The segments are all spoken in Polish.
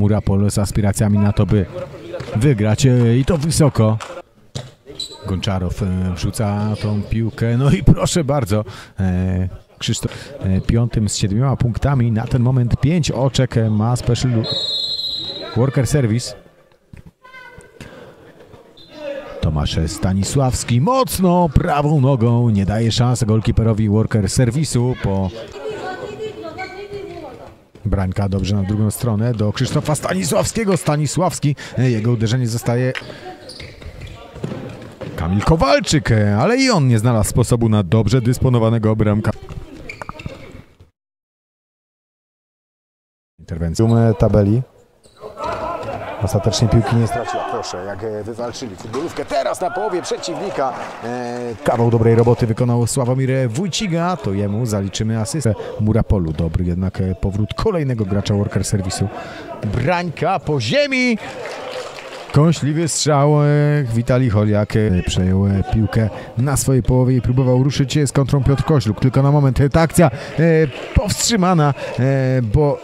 Murapol z aspiracjami na to, by wygrać e, i to wysoko. Gonczarow e, wrzuca tą piłkę, no i proszę bardzo, e, Krzysztof piątym z siedmioma punktami, na ten moment pięć oczek ma special worker service. Tomasz Stanisławski mocno prawą nogą nie daje szans golkiperowi worker serwisu po Brańka dobrze na drugą stronę do Krzysztofa Stanisławskiego. Stanisławski, jego uderzenie zostaje Kamil Kowalczyk, ale i on nie znalazł sposobu na dobrze dysponowanego bramka. Interwencją tabeli. Ostatecznie piłki nie straciła. Proszę, jak e, wywalczyli futbolówkę teraz na połowie przeciwnika. E, kawał dobrej roboty wykonał Sławomir Wójciga. To jemu zaliczymy asystę Murapolu. Dobry jednak e, powrót kolejnego gracza worker serwisu. Brańka po ziemi. Kąśliwy strzał. Witali Choliak e, przejął piłkę na swojej połowie i próbował ruszyć z kontrą Piotr Kośluk. Tylko na moment ta akcja powstrzymana, bo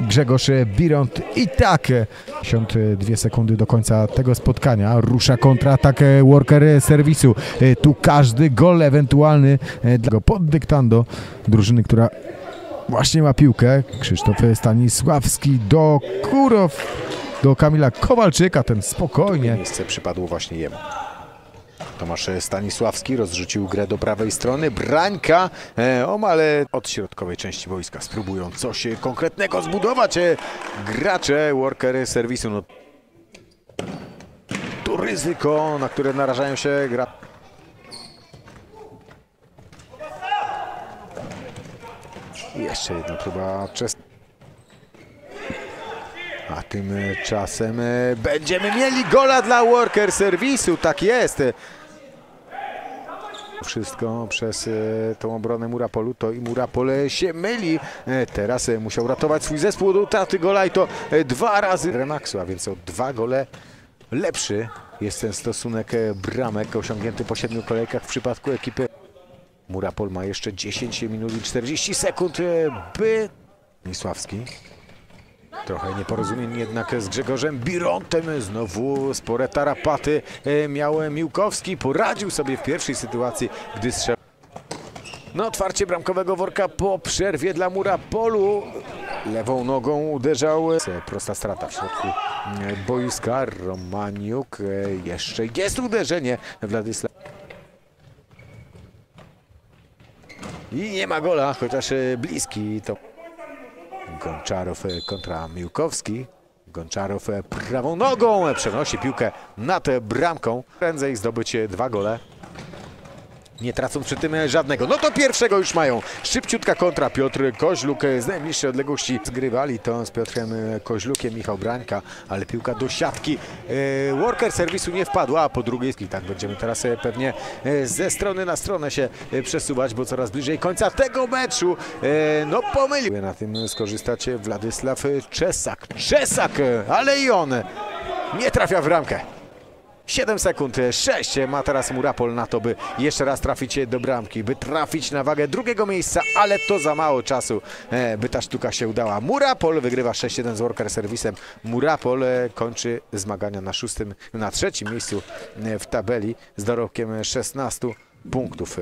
Grzegorz Biront i tak e, 52 sekundy do końca tego spotkania rusza kontratak worker serwisu. Tu każdy gol ewentualny e, dla pod dyktando drużyny, która właśnie ma piłkę. Krzysztof Stanisławski do Kurow, do Kamila Kowalczyka, ten spokojnie. Miejsce przypadło właśnie jemu. Tomasz Stanisławski rozrzucił grę do prawej strony. Brańka e, omal od środkowej części boiska spróbują coś konkretnego zbudować. E, gracze worker serwisu. No, tu ryzyko, na które narażają się gra. Jeszcze jedna próba przez a tymczasem e, będziemy mieli gola dla worker serwisu, tak jest. Wszystko przez e, tą obronę Murapolu, to i Murapol e, się myli. E, Teraz e, musiał ratować swój zespół od utraty gola i to dwa razy Remaxu, a więc o dwa gole lepszy jest ten stosunek bramek osiągnięty po siedmiu kolejkach w przypadku ekipy. Murapol ma jeszcze 10 minut i 40 sekund, by Misławski Trochę nieporozumień jednak z Grzegorzem Birontem. Znowu spore tarapaty e, miał Miłkowski. Poradził sobie w pierwszej sytuacji, gdy strzelił. No otwarcie bramkowego worka po przerwie dla Murapolu. Lewą nogą uderzał. E, Prosta strata w środku e, boiska. Romaniuk. Jeszcze jest uderzenie. Władysław. I nie ma gola, chociaż bliski to Gonczarow e, kontra Miłkowski. Gonczarow e, prawą nogą e, przenosi piłkę nad bramką. Prędzej zdobyć dwa gole. Nie tracąc przy tym e, żadnego. No to pierwszego już mają. Szybciutka kontra Piotr Koźluk e, z najbliższej odległości. Zgrywali to z Piotrem e, Koźlukiem, Michał Brańka, ale piłka do siatki. Worker serwisu nie wpadła, a po drugiej i tak będziemy teraz pewnie ze strony na stronę się przesuwać, bo coraz bliżej końca tego meczu. No pomylił. Na tym skorzystać e, Władysław Czesak. Czesak, ale i on nie trafia w ramkę. 7 sekund, 6 ma teraz Murapol na to, by jeszcze raz trafić do bramki, by trafić na wagę drugiego miejsca, ale to za mało czasu, e, by ta sztuka się udała. Murapol wygrywa 6-1 z Worker Serwisem. Murapol e, kończy zmagania na szóstym, na trzecim miejscu e, w tabeli z dorobkiem 16 punktów.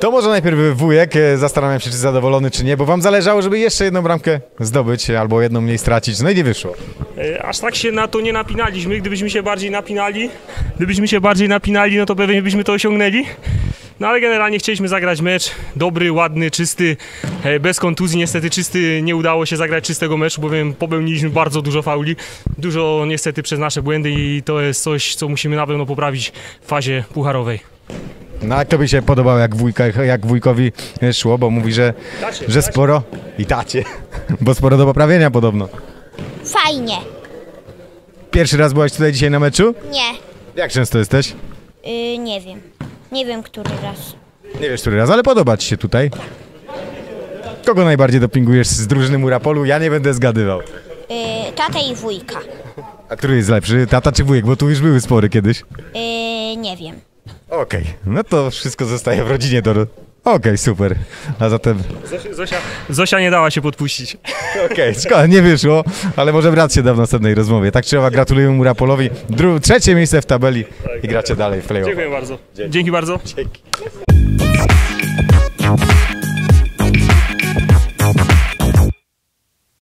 To może najpierw wujek, zastanawiam się czy zadowolony czy nie, bo wam zależało, żeby jeszcze jedną bramkę zdobyć albo jedną mniej stracić, no i nie wyszło. E, Aż tak się na to nie napinaliśmy. Gdybyśmy się bardziej napinali, gdybyśmy się bardziej napinali, no to pewnie byśmy to osiągnęli. No ale generalnie chcieliśmy zagrać mecz dobry, ładny, czysty, e, bez kontuzji. Niestety czysty nie udało się zagrać czystego meczu, bowiem popełniliśmy bardzo dużo fauli. Dużo niestety przez nasze błędy i to jest coś, co musimy na pewno poprawić w fazie pucharowej. No jak to by się podobało, jak, wujka, jak wujkowi szło, bo mówi, że, Tacie, że tacie. sporo i tacie, bo sporo do poprawienia podobno. Fajnie. Pierwszy raz byłaś tutaj dzisiaj na meczu? Nie. Jak często jesteś? Y, nie wiem. Nie wiem, który raz. Nie wiesz, który raz, ale podoba ci się tutaj. Kogo najbardziej dopingujesz z drużyny Murapolu? Ja nie będę zgadywał. Y, tata i wujka. A który jest lepszy, tata czy wujek? Bo tu już były spory kiedyś. Y, nie wiem. Okej, no to wszystko zostaje w rodzinie do, Okej, super. A zatem. Zosia, Zosia, nie dała się podpuścić. Okej, szkoda, nie wyszło, ale możemy rację da w następnej rozmowie. Tak trzeba, gratulujemy mu Rapolowi. Dru- trzecie miejsce w tabeli i gracie dalej w play-off. Dziękuję bardzo. Dzięki bardzo. Dzięki.